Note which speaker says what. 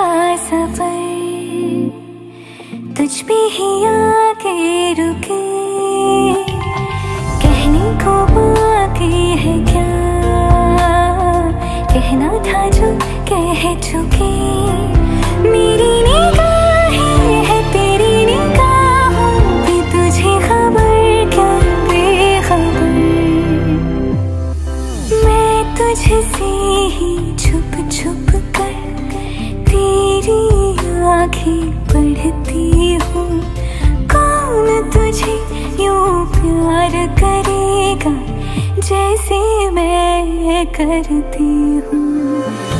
Speaker 1: का सफ़र तुझ पे ही आके रुके। कहने को बाकी है क्या? कहना था जो कह चुके। मेरी निगाहें है, तेरी निगाहों पे तुझे खबर क्या बेखबर? मैं तुझसे ही छुप छुप तेरी आँखें पढ़ती हूँ कौन तुझे यूँ प्यार करेगा जैसे मैं करती हूँ?